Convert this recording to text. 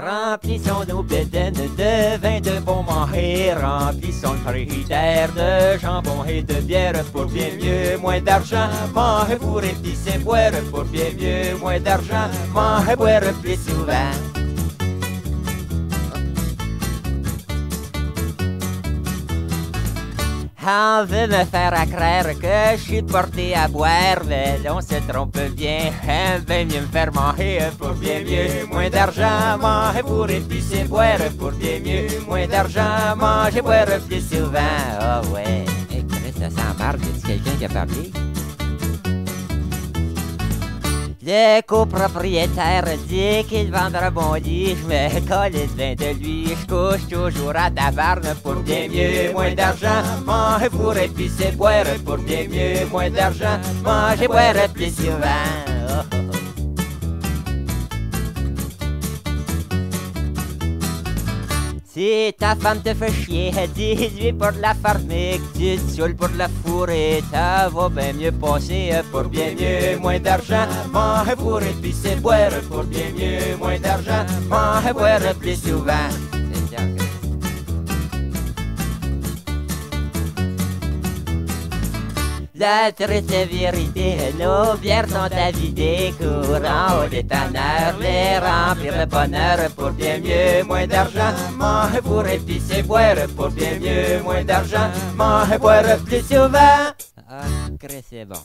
Remplissons nos bédaines de vin de bon manger, remplissons le frigidaire de jambon et de bière pour bien mieux, moins d'argent, manger pour épicer, boire pour bien mieux, moins d'argent, manger, boire plus souvent. Veut me faire accroire que je suis porté à boire, mais on se trompe bien. On veut mieux me faire manger pour bien mieux. Moins d'argent, manger pour épicer, boire pour bien mieux. Moins d'argent, manger, boire plus souvent. Oh ouais. Chris, ça sent marre. A quelqu'un qui a parlé? Le copropriétaire dit qu'il vendra mon lit. Je me colle bien de lui. Je couche toujours à taverne pour bien mieux. Moins d'argent, manger pour épicer, boire pour bien mieux. Moins d'argent, manger, boire plus souvent. Si ta femme te fait chier, dis-lui pour la farmer, que tu te saoules pour la fourrer, ça va bien mieux passer pour bien mieux, moins d'argent, manger pour épicer, boire pour bien mieux, moins d'argent, manger, boire plus souvent. La triste nos bières sont à vider, courant au détonneur, les remplir de bonheur pour bien mieux, moins d'argent, manger pour épicer, boire pour bien mieux, moins d'argent, manger, boire plus souvent. Ah, c'est bon.